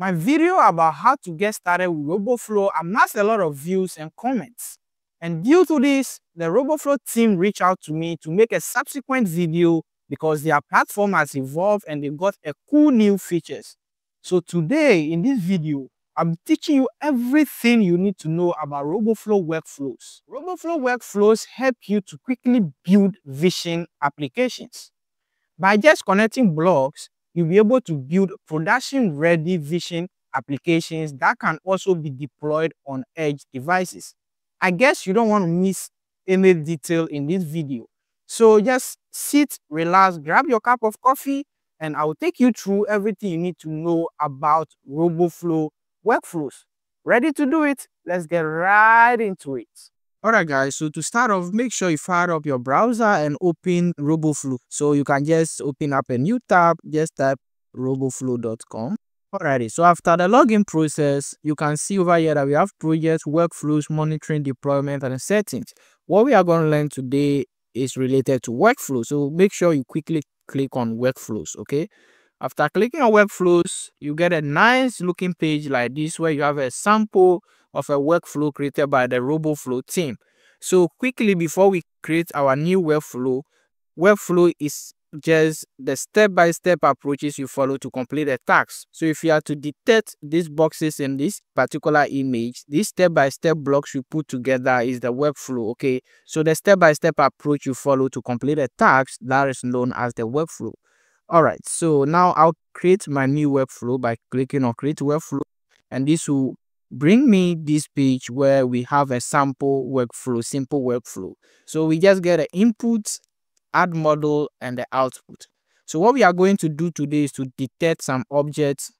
My video about how to get started with RoboFlow amassed a lot of views and comments. And due to this, the RoboFlow team reached out to me to make a subsequent video because their platform has evolved and they got a cool new features. So today in this video, I'm teaching you everything you need to know about RoboFlow workflows. RoboFlow workflows help you to quickly build vision applications. By just connecting blocks, you'll be able to build production-ready vision applications that can also be deployed on edge devices. I guess you don't want to miss any detail in this video. So just sit, relax, grab your cup of coffee, and I will take you through everything you need to know about RoboFlow workflows. Ready to do it? Let's get right into it. Alright guys, so to start off, make sure you fire up your browser and open RoboFlow. So you can just open up a new tab, just type roboflow.com. Alrighty, so after the login process, you can see over here that we have projects, workflows, monitoring, deployment, and settings. What we are going to learn today is related to workflow. So make sure you quickly click on workflows, okay? After clicking on workflows, you get a nice looking page like this where you have a sample of a workflow created by the RoboFlow team. So quickly before we create our new workflow, workflow is just the step-by-step -step approaches you follow to complete a task. So if you are to detect these boxes in this particular image, these step-by-step -step blocks you put together is the workflow, okay? So the step-by-step -step approach you follow to complete a task, that is known as the workflow. All right, so now I'll create my new workflow by clicking on create workflow and this will bring me this page where we have a sample workflow, simple workflow. So we just get an input, add model and the output. So what we are going to do today is to detect some objects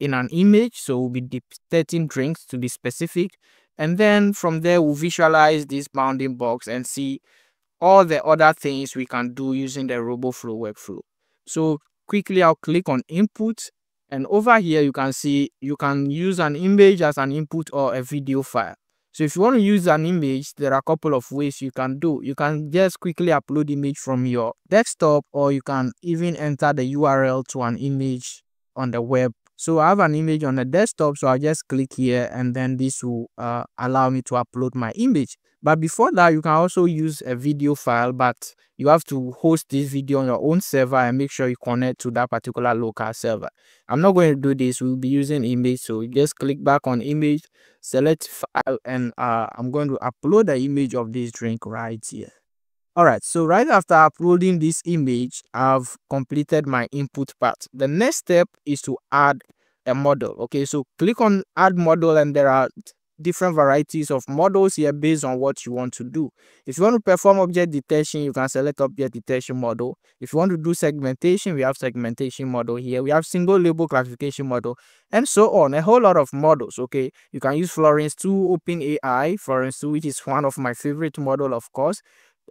in an image. So we'll be detecting drinks to be specific. And then from there, we'll visualize this bounding box and see all the other things we can do using the RoboFlow workflow. So quickly I'll click on input and over here you can see you can use an image as an input or a video file. So if you want to use an image, there are a couple of ways you can do. You can just quickly upload image from your desktop or you can even enter the URL to an image on the web. So I have an image on the desktop, so I just click here and then this will uh, allow me to upload my image. But before that, you can also use a video file, but you have to host this video on your own server and make sure you connect to that particular local server. I'm not going to do this. We'll be using image. So you just click back on image, select file, and uh, I'm going to upload the image of this drink right here. Alright, so right after uploading this image, I've completed my input part. The next step is to add a model. Okay, so click on add model and there are different varieties of models here based on what you want to do. If you want to perform object detection, you can select object detection model. If you want to do segmentation, we have segmentation model here. We have single label classification model and so on. A whole lot of models, okay? You can use Florence 2 OpenAI, Florence 2, which is one of my favorite model, of course.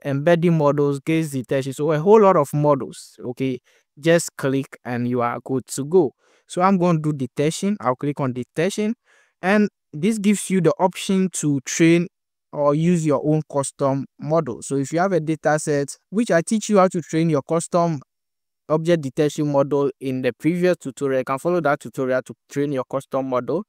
Embedding models, gaze detection, so a whole lot of models, okay? Just click and you are good to go. So I'm going to do detection. I'll click on detection and this gives you the option to train or use your own custom model. So if you have a data set, which I teach you how to train your custom object detection model in the previous tutorial, you can follow that tutorial to train your custom model.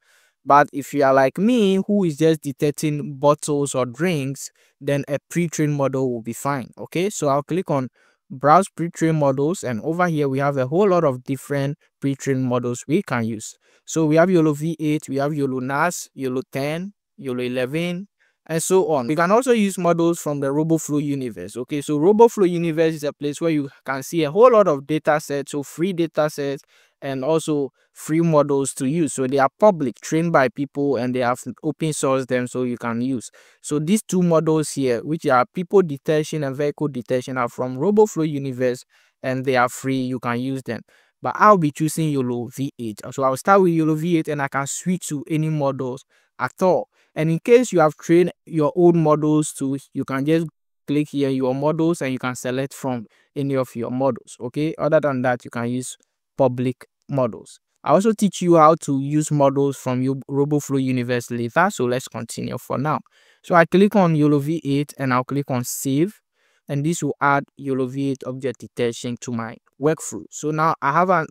But if you are like me, who is just detecting bottles or drinks, then a pre-trained model will be fine. Okay, so I'll click on browse pre-trained models and over here we have a whole lot of different pre-trained models we can use so we have YOLO V8, we have YOLO NAS, YOLO 10, YOLO 11, and so on. We can also use models from the RoboFlow universe. Okay, so RoboFlow universe is a place where you can see a whole lot of data sets, so free data sets, and also free models to use. So they are public, trained by people, and they have open source them so you can use. So these two models here, which are people detection and vehicle detection, are from RoboFlow universe, and they are free. You can use them but I'll be choosing YOLO V8. So I'll start with YOLO V8 and I can switch to any models at all. And in case you have trained your own models to, you can just click here your models and you can select from any of your models. Okay. Other than that, you can use public models. I also teach you how to use models from your RoboFlow Universe later. So let's continue for now. So I click on YOLO V8 and I'll click on save and this will add YOLO V8 object detection to my workflow. So now I have an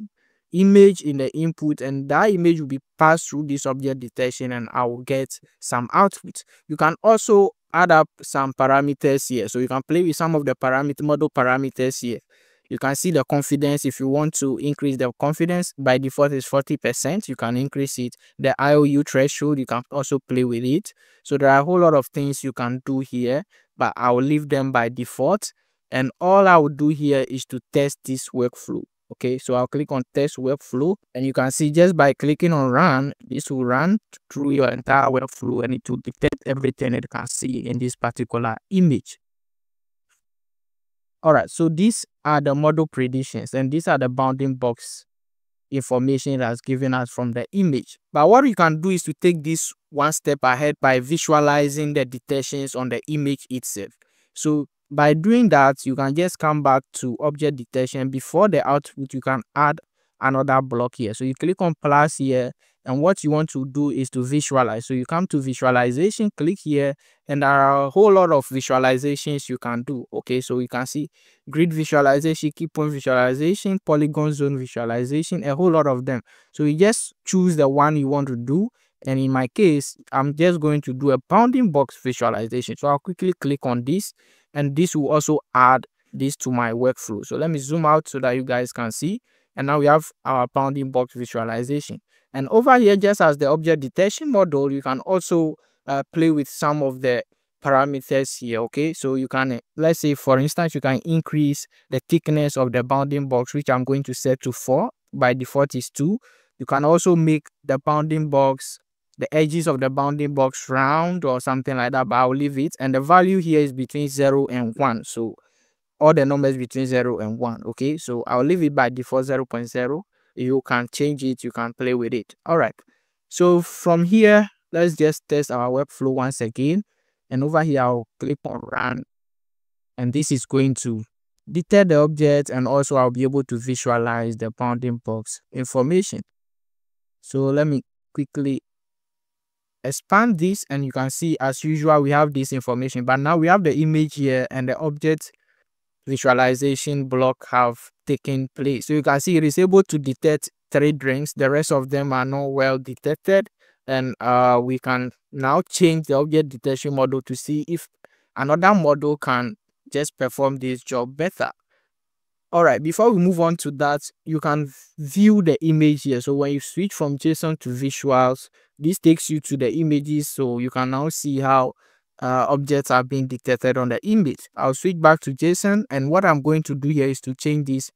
image in the input and that image will be passed through this object detection and I will get some output. You can also add up some parameters here. So you can play with some of the parameter model parameters here. You can see the confidence. If you want to increase the confidence, by default is 40%. You can increase it. The IOU threshold, you can also play with it. So there are a whole lot of things you can do here, but I will leave them by default. And all I will do here is to test this workflow okay so i'll click on test workflow and you can see just by clicking on run this will run through your entire workflow and it will detect everything it can see in this particular image all right so these are the model predictions and these are the bounding box information that's given us from the image but what you can do is to take this one step ahead by visualizing the detections on the image itself so by doing that, you can just come back to object detection. Before the output, you can add another block here. So you click on plus here and what you want to do is to visualize. So you come to visualization, click here and there are a whole lot of visualizations you can do. Okay, so you can see grid visualization, key point visualization, polygon zone visualization, a whole lot of them. So you just choose the one you want to do and in my case, I'm just going to do a bounding box visualization. So I'll quickly click on this and this will also add this to my workflow. So let me zoom out so that you guys can see. And now we have our bounding box visualization. And over here, just as the object detection model, you can also uh, play with some of the parameters here okay? So you can let's say for instance you can increase the thickness of the bounding box which i'm going to set to 4 by default is 2 you can also make the bounding box the edges of the bounding box round or something like that but i'll leave it. And the value here is between 0 and 1 so all the numbers between 0 and 1 okay? So i'll leave it by default 0 0.0 you can change it you can play with it. All right so from here let's just test our webflow once again. And over here i'll click on run. And this is going to detect the object and also i'll be able to visualize the bounding box information. So let me quickly expand this and you can see as usual we have this information. But now we have the image here and the object visualization block have taken place. So you can see it is able to detect three drinks the rest of them are not well detected. And uh, we can now change the object detection model to see if another model can just perform this job better. All right before we move on to that you can view the image here. So when you switch from json to visuals this takes you to the images. So you can now see how uh, objects are being detected on the image. I'll switch back to json and what i'm going to do here is to change this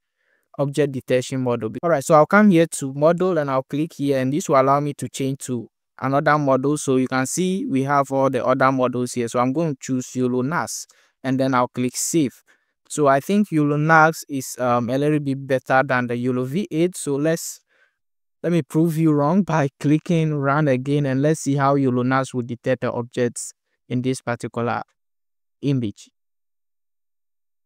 object detection model. All right so i'll come here to model and i'll click here and this will allow me to change to another model. So you can see we have all the other models here. So i'm going to choose YOLO NAS and then i'll click save. So I think YOLO NAS is um, a little bit better than the YOLO V8. So let's let me prove you wrong by clicking run again and let's see how YOLO NAS will detect the objects in this particular image.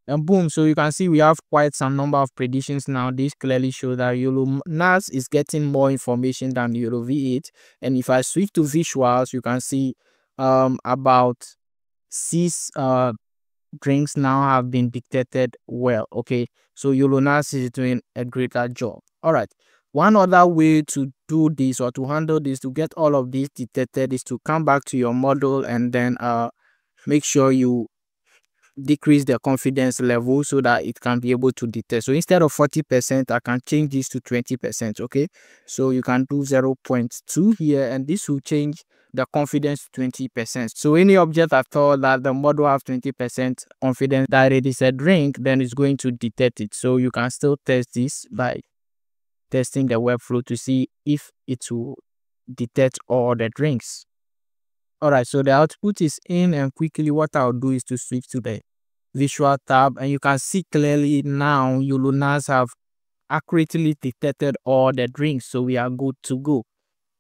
And boom, so you can see we have quite some number of predictions now. This clearly shows that YOLO NAS is getting more information than YOLO V8. And if I switch to visuals, you can see um, about six uh, drinks now have been dictated well okay so YOLO NAS is doing a greater job all right one other way to do this or to handle this to get all of this detected is to come back to your model and then uh make sure you decrease the confidence level so that it can be able to detect so instead of 40 percent i can change this to 20 percent okay so you can do 0 0.2 here and this will change the confidence to 20%. So any object at all that the model have 20% confidence that it is a drink, then it's going to detect it. So you can still test this by testing the webflow to see if it will detect all the drinks. Alright, so the output is in and quickly what I'll do is to switch to the visual tab and you can see clearly now YOLO NAS have accurately detected all the drinks so we are good to go.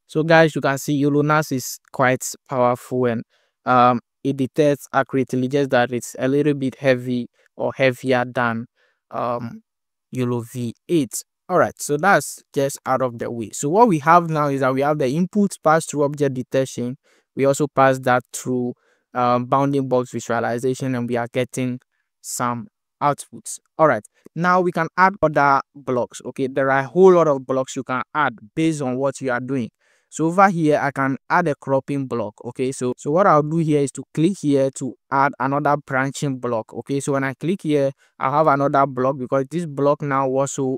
So guys, you can see YOLO NAS is quite powerful and um, it detects accurately, just that it's a little bit heavy or heavier than um, YOLO V8. Alright, so that's just out of the way. So what we have now is that we have the input pass through object detection. We also pass that through um, bounding box visualization and we are getting some outputs. All right now we can add other blocks okay? There are a whole lot of blocks you can add based on what you are doing. So over here i can add a cropping block okay? So so what i'll do here is to click here to add another branching block okay? So when i click here i have another block because this block now also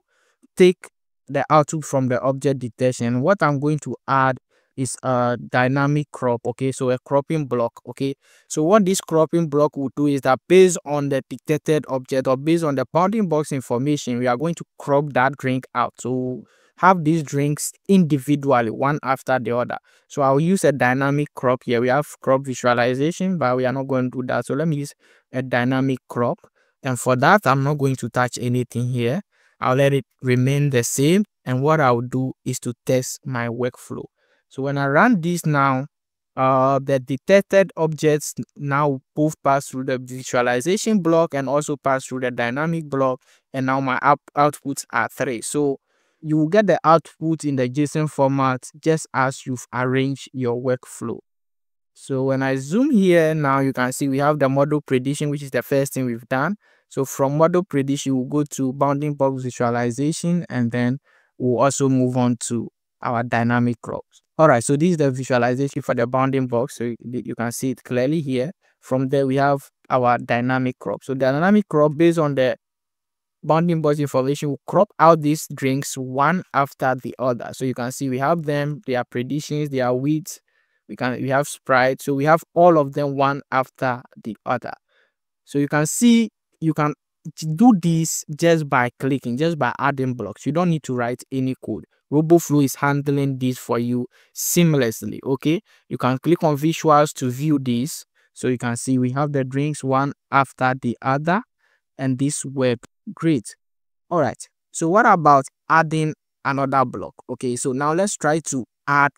take the output from the object detection what i'm going to add is a dynamic crop okay? So a cropping block okay? So what this cropping block will do is that based on the detected object or based on the bounding box information we are going to crop that drink out. So have these drinks individually one after the other. So i'll use a dynamic crop here. We have crop visualization but we are not going to do that. So let me use a dynamic crop. And for that i'm not going to touch anything here i'll let it remain the same and what i'll do is to test my workflow so when I run this now, uh, the detected objects now both pass through the visualization block and also pass through the dynamic block. And now my up outputs are three. So you will get the output in the JSON format just as you've arranged your workflow. So when I zoom here now, you can see we have the model prediction, which is the first thing we've done. So from model prediction, we'll go to bounding box visualization, and then we'll also move on to our dynamic crops. All right, so this is the visualization for the bounding box. So you can see it clearly here. From there, we have our dynamic crop. So the dynamic crop based on the bounding box information will crop out these drinks one after the other. So you can see we have them, they are predictions, they are widths, we can we have sprite. So we have all of them one after the other. So you can see you can do this just by clicking, just by adding blocks. You don't need to write any code. RoboFlow is handling this for you seamlessly. Okay, you can click on visuals to view this. So you can see we have the drinks one after the other, and this web great. All right. So what about adding another block? Okay, so now let's try to add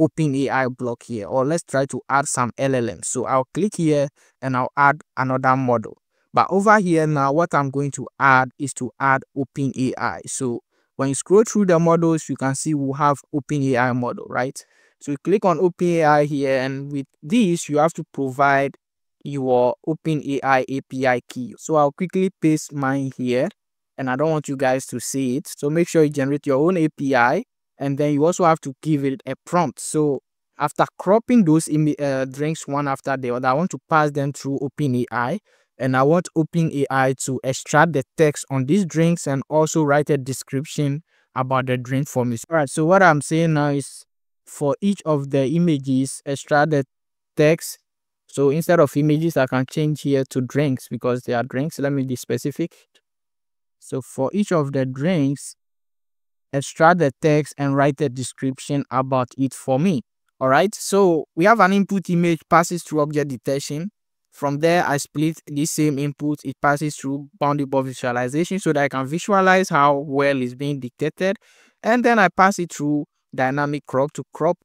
OpenAI block here, or let's try to add some LLM. So I'll click here and I'll add another model. But over here now, what I'm going to add is to add OpenAI. So when you scroll through the models, you can see we have OpenAI model, right? So you click on OpenAI here, and with this, you have to provide your OpenAI API key. So I'll quickly paste mine here, and I don't want you guys to see it. So make sure you generate your own API, and then you also have to give it a prompt. So after cropping those uh, drinks one after the other, I want to pass them through OpenAI and I want OpenAI to extract the text on these drinks and also write a description about the drink for me. All right, so what I'm saying now is for each of the images, extract the text. So instead of images, I can change here to drinks because they are drinks. Let me be specific. So for each of the drinks, extract the text and write a description about it for me. All right, so we have an input image passes through object detection from there, I split this same input. It passes through boundary box visualization so that I can visualize how well it's being dictated. And then I pass it through dynamic crop to crop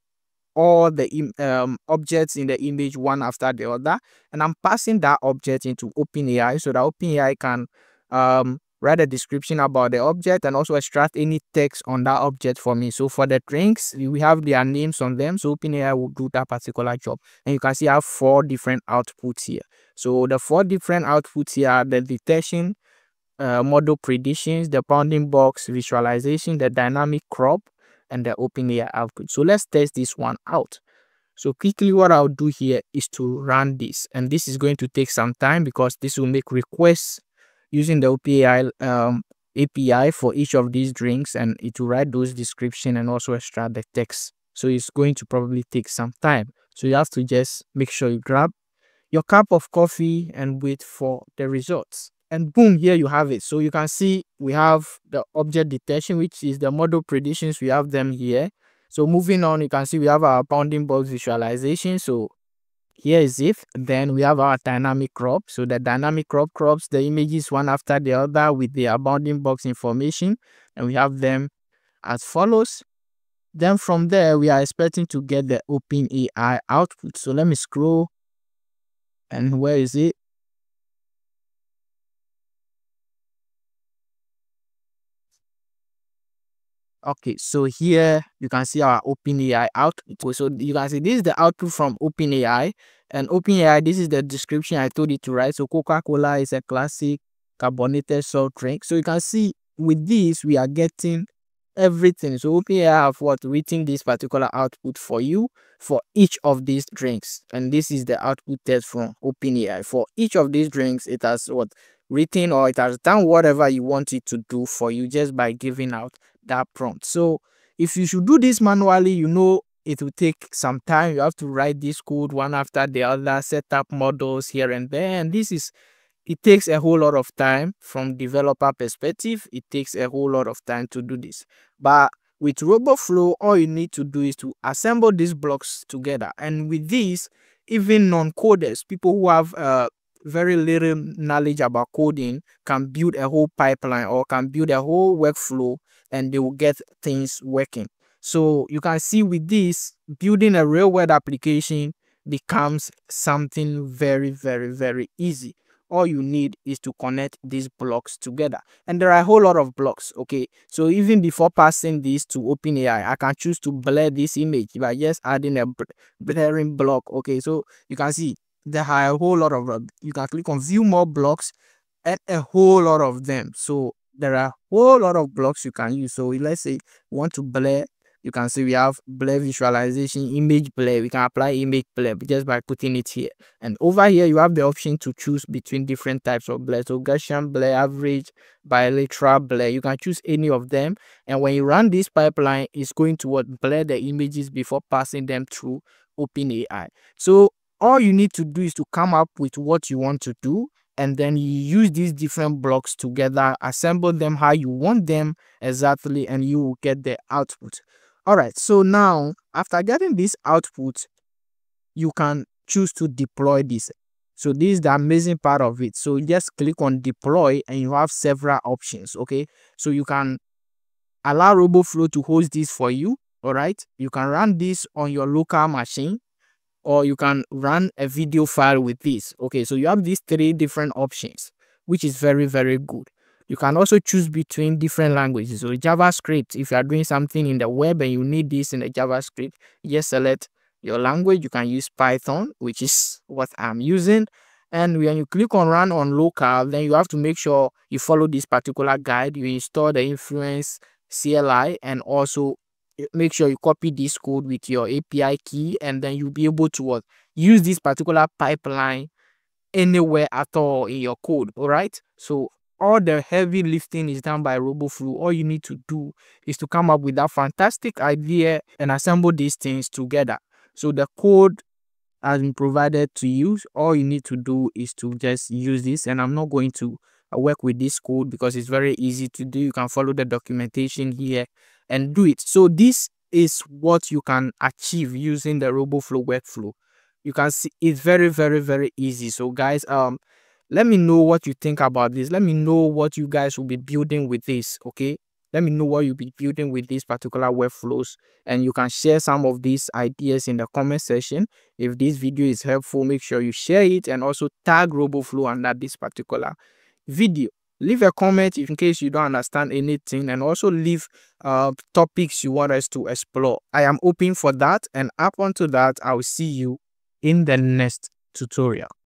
all the um, objects in the image one after the other. And I'm passing that object into OpenAI so that OpenAI can um, write a description about the object and also extract any text on that object for me. So for the drinks, we have their names on them. So OpenAI will do that particular job. And you can see I have four different outputs here. So the four different outputs here are the detection, uh, model predictions, the bounding box visualization, the dynamic crop, and the OpenAI output. So let's test this one out. So quickly what I'll do here is to run this and this is going to take some time because this will make requests using the OpenAI um, API for each of these drinks and it will write those description and also extract the text. So it's going to probably take some time. So you have to just make sure you grab your cup of coffee and wait for the results. And boom, here you have it. So you can see we have the object detection, which is the model predictions. We have them here. So moving on, you can see we have our bounding box visualization. So here is if then we have our dynamic crop. So the dynamic crop crops the images one after the other with the bounding box information. And we have them as follows. Then from there we are expecting to get the open ai output. So let me scroll. And where is it Okay, so here you can see our OpenAI output. So you can see this is the output from OpenAI. And OpenAI, this is the description I told you to write. So Coca-Cola is a classic carbonated soft drink. So you can see with this, we are getting everything. So OpenAI have what written this particular output for you for each of these drinks. And this is the output test from OpenAI. For each of these drinks, it has what written or it has done whatever you want it to do for you just by giving out that prompt. So if you should do this manually, you know it will take some time. You have to write this code one after the other, set up models here and there. And this is it takes a whole lot of time from developer perspective. It takes a whole lot of time to do this. But with roboflow all you need to do is to assemble these blocks together. And with this even non-coders people who have uh, very little knowledge about coding can build a whole pipeline or can build a whole workflow and they will get things working. So you can see with this building a real world application becomes something very very very easy all you need is to connect these blocks together. And there are a whole lot of blocks okay? So even before passing this to openai i can choose to blur this image by just adding a blurring block okay? So you can see there are a whole lot of uh, you can click on view more blocks and a whole lot of them. So there are a whole lot of blocks you can use. So let's say want to blur you can see we have blur visualization image blur. We can apply image blur just by putting it here. And over here you have the option to choose between different types of blur. So gaussian blur average bilateral blur. You can choose any of them. And when you run this pipeline it's going to what? Blur the images before passing them through openai. So all you need to do is to come up with what you want to do and then you use these different blocks together assemble them how you want them exactly and you will get the output all right so now after getting this output you can choose to deploy this. So this is the amazing part of it. So just click on deploy and you have several options okay? So you can allow roboflow to host this for you all right? You can run this on your local machine or you can run a video file with this okay? So you have these three different options which is very very good you can also choose between different languages. So JavaScript, if you are doing something in the web and you need this in the JavaScript, just select your language. You can use Python, which is what I'm using. And when you click on run on local, then you have to make sure you follow this particular guide. You install the inference CLI and also make sure you copy this code with your API key and then you'll be able to use this particular pipeline anywhere at all in your code. All right. So all the heavy lifting is done by RoboFlow. All you need to do is to come up with that fantastic idea and assemble these things together. So the code has been provided to you. All you need to do is to just use this. And I'm not going to uh, work with this code because it's very easy to do. You can follow the documentation here and do it. So this is what you can achieve using the RoboFlow workflow. You can see it's very, very, very easy. So guys, um, let me know what you think about this. Let me know what you guys will be building with this okay? Let me know what you'll be building with these particular workflows and you can share some of these ideas in the comment section. If this video is helpful make sure you share it and also tag roboflow under this particular video. Leave a comment in case you don't understand anything and also leave uh, topics you want us to explore. I am open for that and up onto that i will see you in the next tutorial